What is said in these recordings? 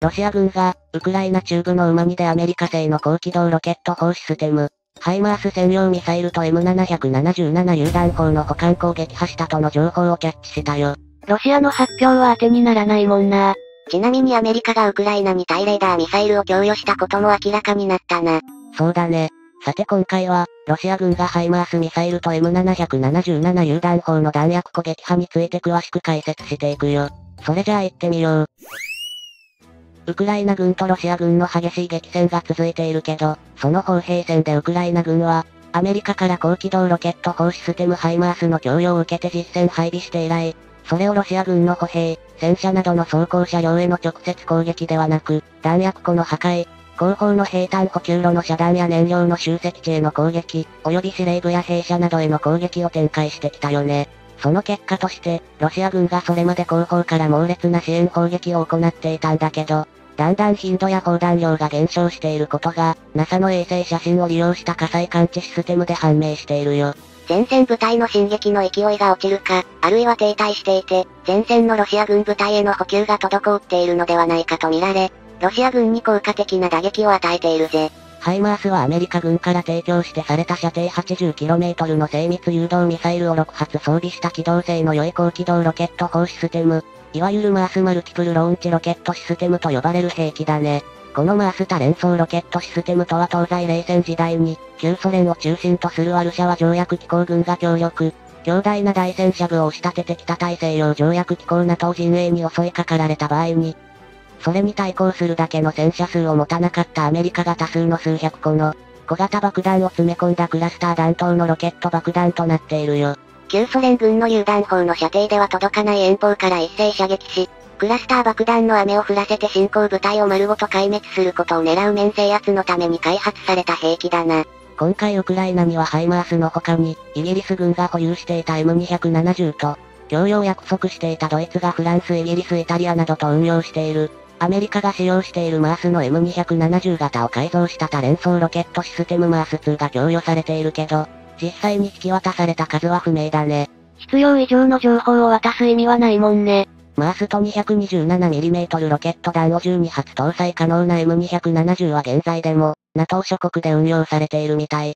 ロシア軍が、ウクライナ中部のウマニでアメリカ製の高機動ロケット砲システム、ハイマース専用ミサイルと M777 榴弾砲の保管攻撃破したとの情報をキャッチしたよ。ロシアの発表は当てにならないもんな。ちなみにアメリカがウクライナに対レーダーミサイルを供与したことも明らかになったな。そうだね。さて今回は、ロシア軍がハイマースミサイルと M777 榴弾砲の弾薬攻撃波について詳しく解説していくよ。それじゃあ行ってみよう。ウクライナ軍とロシア軍の激しい激戦が続いているけど、その砲兵戦でウクライナ軍は、アメリカから高機動ロケット砲システムハイマースの供与を受けて実戦配備して以来、それをロシア軍の歩兵、戦車などの装甲車両への直接攻撃ではなく、弾薬庫の破壊、後方の兵隊補給路の遮断や燃料の集積地への攻撃、及び司令部や兵舎などへの攻撃を展開してきたよね。その結果として、ロシア軍がそれまで後方から猛烈な支援砲撃を行っていたんだけど、だんだん頻度や砲弾量が減少していることが、NASA の衛星写真を利用した火災感知システムで判明しているよ。前線部隊の進撃の勢いが落ちるか、あるいは停滞していて、前線のロシア軍部隊への補給が滞っているのではないかと見られ、ロシア軍に効果的な打撃を与えているぜ。ハイマースはアメリカ軍から提供してされた射程 80km の精密誘導ミサイルを6発装備した機動性の良い高機動ロケット砲システム、いわゆるマースマルティプルローンチロケットシステムと呼ばれる兵器だね。このマース多連装ロケットシステムとは東西冷戦時代に、旧ソ連を中心とするワルシャワ条約機構軍が協力、強大な大戦車部を押し立てて北大西洋条約機構 NATO 陣営に襲いかかられた場合に、それに対抗するだけの戦車数を持たなかったアメリカが多数の数百個の小型爆弾を詰め込んだクラスター弾頭のロケット爆弾となっているよ。旧ソ連軍の榴弾砲の射程では届かない遠方から一斉射撃し、クラスター爆弾の雨を降らせて進行部隊を丸ごと壊滅することを狙う面制圧のために開発された兵器だな。今回ウクライナにはハイマースの他に、イギリス軍が保有していた M270 と、供与を約束していたドイツがフランス、イギリス、イタリアなどと運用している、アメリカが使用しているマースの M270 型を改造した多連装ロケットシステムマース2が供与されているけど、実際に引き渡された数は不明だね。必要以上の情報を渡す意味はないもんね。マースと 227mm ロケット弾を12発搭載可能な M270 は現在でも、NATO 諸国で運用されているみたい。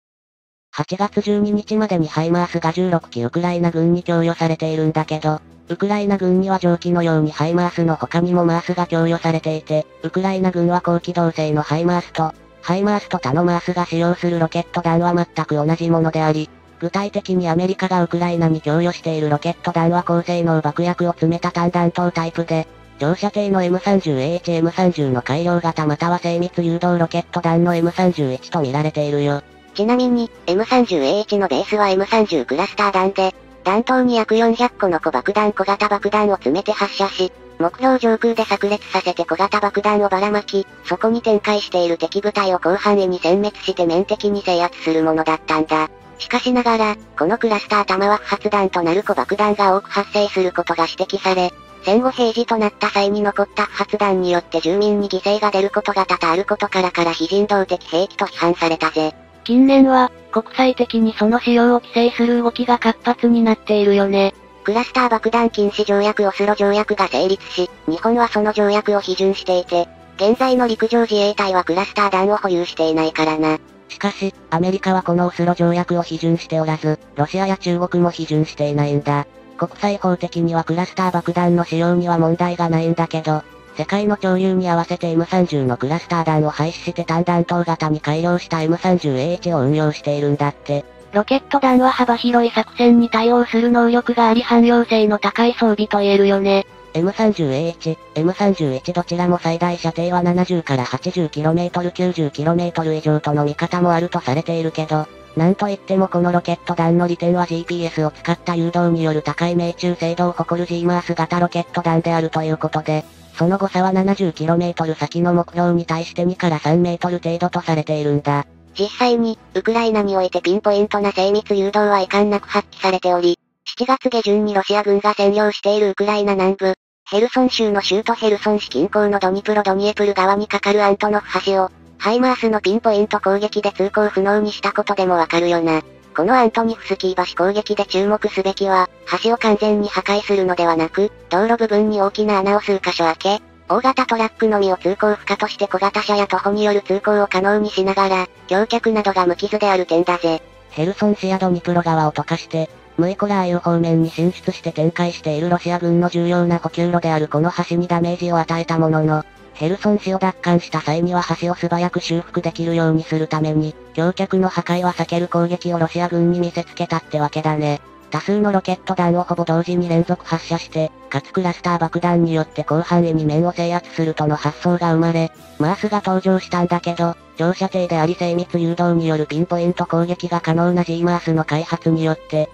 8月12日までにハイマースが16機ウクライナ軍に供与されているんだけど、ウクライナ軍には蒸気のようにハイマースの他にもマースが供与されていて、ウクライナ軍は高機動性のハイマースと、ハイマースと他のマースが使用するロケット弾は全く同じものであり、具体的にアメリカがウクライナに供与しているロケット弾は高性能爆薬を詰めた単弾頭タイプで、乗射程の M30AHM30 の改良型または精密誘導ロケット弾の M31 と見られているよ。ちなみに、M30AH のベースは M30 クラスター弾で、弾頭に約400個の小爆弾小型爆弾を詰めて発射し、目標上空で炸裂させて小型爆弾をばらまき、そこに展開している敵部隊を広範囲に殲滅して面的に制圧するものだったんだ。しかしながら、このクラスター弾は不発弾となる小爆弾が多く発生することが指摘され、戦後平時となった際に残った不発弾によって住民に犠牲が出ることが多々あることからから非人道的兵器と批判されたぜ。近年は、国際的にその使用を規制する動きが活発になっているよね。クラスター爆弾禁止条約オスロ条約が成立し、日本はその条約を批准していて、現在の陸上自衛隊はクラスター弾を保有していないからな。しかし、アメリカはこのオスロ条約を批准しておらず、ロシアや中国も批准していないんだ。国際法的にはクラスター爆弾の使用には問題がないんだけど、世界の潮流に合わせて M30 のクラスター弾を廃止して単弾頭型に改良した M30AH を運用しているんだって。ロケット弾は幅広い作戦に対応する能力があり汎用性の高い装備と言えるよね。M30AH、M31 どちらも最大射程は70から 80km、90km 以上との見方もあるとされているけど、なんといってもこのロケット弾の利点は GPS を使った誘導による高い命中精度を誇る GMARS 型ロケット弾であるということで、その誤差は 70km 先の目標に対して2から3メートル程度とされているんだ。実際に、ウクライナにおいてピンポイントな精密誘導は遺憾なく発揮されており、7月下旬にロシア軍が占領しているウクライナ南部、ヘルソン州の州都ヘルソン市近郊のドニプロドニエプル川に架かるアントノフ橋を、ハイマースのピンポイント攻撃で通行不能にしたことでもわかるよな。このアントニフスキー橋攻撃で注目すべきは、橋を完全に破壊するのではなく、道路部分に大きな穴を数箇所開け、大型トラックのみを通行不可として小型車や徒歩による通行を可能にしながら、橋脚などが無傷である点だぜ。ヘルソン市やドニプロ川を溶かして、ムイコラーユ方面に進出して展開しているロシア軍の重要な補給路であるこの橋にダメージを与えたものの、ヘルソン市を奪還した際には橋を素早く修復できるようにするために、橋脚の破壊は避ける攻撃をロシア軍に見せつけたってわけだね。多数のロケット弾をほぼ同時に連続発射して、かつクラスター爆弾によって広範囲に面を制圧するとの発想が生まれ、マースが登場したんだけど、長射程であり精密誘導によるピンポイント攻撃が可能な G マースの開発によって、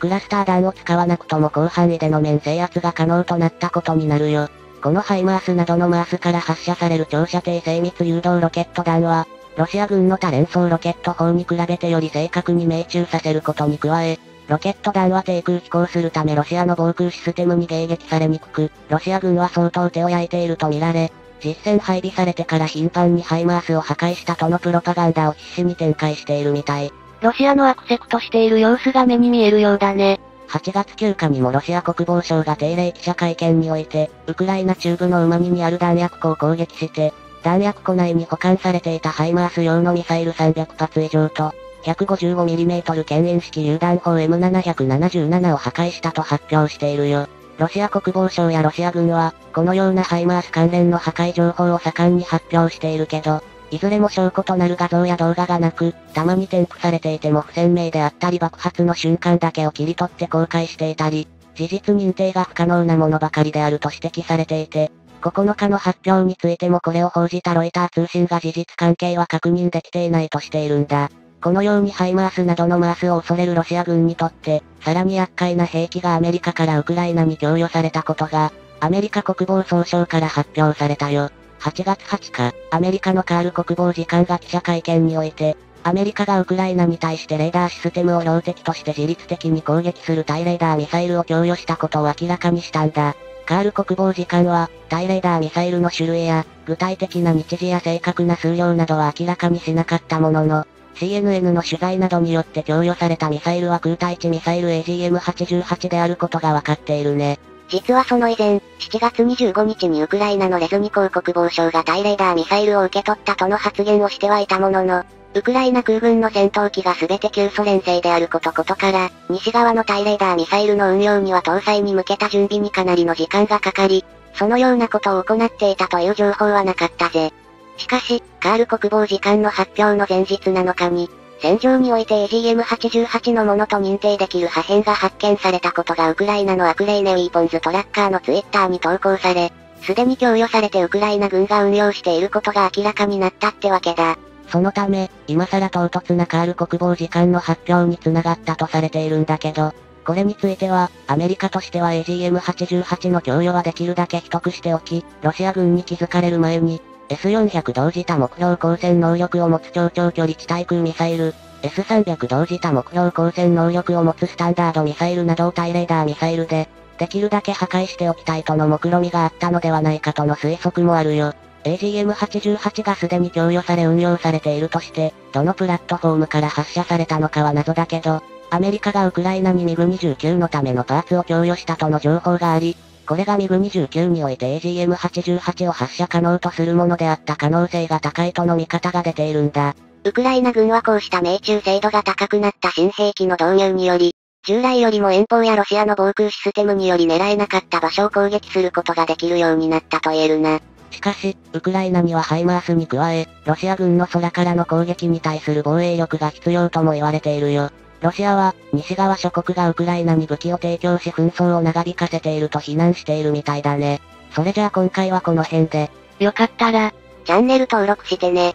クラスター弾を使わなくとも広範囲での面制圧が可能となったことになるよ。このハイマースなどのマースから発射される長射程精密誘導ロケット弾は、ロシア軍の多連装ロケット砲に比べてより正確に命中させることに加え、ロケット弾は低空飛行するためロシアの防空システムに迎撃されにくく、ロシア軍は相当手を焼いていると見られ、実戦配備されてから頻繁にハイマースを破壊したとのプロパガンダを必死に展開しているみたい。ロシアのアクセクトしている様子が目に見えるようだね。8月9日にもロシア国防省が定例記者会見において、ウクライナ中部のウマニにある弾薬庫を攻撃して、弾薬庫内に保管されていたハイマース用のミサイル300発以上と、155mm 牽引式榴弾砲 M777 を破壊したと発表しているよ。ロシア国防省やロシア軍は、このようなハイマース関連の破壊情報を盛んに発表しているけど、いずれも証拠となる画像や動画がなく、たまに添付されていても不鮮明であったり爆発の瞬間だけを切り取って公開していたり、事実認定が不可能なものばかりであると指摘されていて、9日の発表についてもこれを報じたロイター通信が事実関係は確認できていないとしているんだ。このようにハイマースなどのマースを恐れるロシア軍にとって、さらに厄介な兵器がアメリカからウクライナに供与されたことが、アメリカ国防総省から発表されたよ。8月20日、アメリカのカール国防次官が記者会見において、アメリカがウクライナに対してレーダーシステムを標的として自律的に攻撃する対レーダーミサイルを供与したことを明らかにしたんだ。カール国防次官は、対レーダーミサイルの種類や、具体的な日時や正確な数量などは明らかにしなかったものの、CNN の取材などによって供与されたミサイルは空対地ミサイル AGM88 であることがわかっているね。実はその以前、7月25日にウクライナのレズニコー国防省が対レーダーミサイルを受け取ったとの発言をしてはいたものの、ウクライナ空軍の戦闘機が全て旧ソ連製であることことから、西側の対レーダーミサイルの運用には搭載に向けた準備にかなりの時間がかかり、そのようなことを行っていたという情報はなかったぜ。しかし、カール国防次官の発表の前日7日に、戦場において AGM88 のものと認定できる破片が発見されたことがウクライナのアクレイネウィーポンズトラッカーのツイッターに投稿され、すでに供与されてウクライナ軍が運用していることが明らかになったってわけだ。そのため、今更唐突なカール国防次官の発表に繋がったとされているんだけど、これについては、アメリカとしては AGM88 の供与はできるだけ秘匿しておき、ロシア軍に気づかれる前に、S400 同時多目標光線能力を持つ超長距離地対空ミサイル、S300 同時多目標光線能力を持つスタンダードミサイルなどを対レーダーミサイルで、できるだけ破壊しておきたいとの目論みがあったのではないかとの推測もあるよ。AGM88 がすでに供与され運用されているとして、どのプラットフォームから発射されたのかは謎だけど、アメリカがウクライナにミグ29のためのパーツを供与したとの情報があり、これがミグ29において AGM88 を発射可能とするものであった可能性が高いとの見方が出ているんだ。ウクライナ軍はこうした命中精度が高くなった新兵器の導入により、従来よりも遠方やロシアの防空システムにより狙えなかった場所を攻撃することができるようになったと言えるな。しかし、ウクライナにはハイマースに加え、ロシア軍の空からの攻撃に対する防衛力が必要とも言われているよ。ロシアは、西側諸国がウクライナに武器を提供し紛争を長引かせていると非難しているみたいだね。それじゃあ今回はこの辺で。よかったら、チャンネル登録してね。